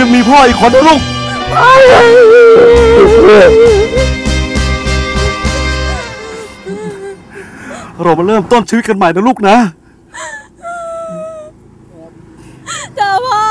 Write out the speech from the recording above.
ยังมีพ่ออีกคนนะลูก เรามาเริ่มต้นชีวิตกันใหม่นะลูกนะ จ้าพ่อ